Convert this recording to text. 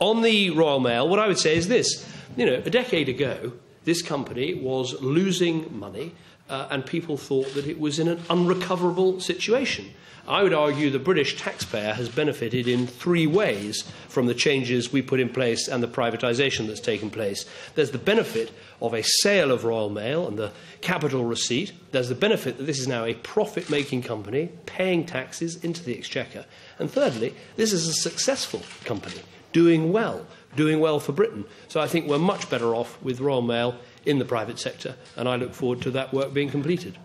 On the Royal Mail, what I would say is this. You know, a decade ago, this company was losing money, uh, and people thought that it was in an unrecoverable situation. I would argue the British taxpayer has benefited in three ways from the changes we put in place and the privatisation that's taken place. There's the benefit of a sale of Royal Mail and the capital receipt. There's the benefit that this is now a profit making company paying taxes into the exchequer. And thirdly, this is a successful company doing well, doing well for Britain. So I think we're much better off with Royal Mail in the private sector, and I look forward to that work being completed.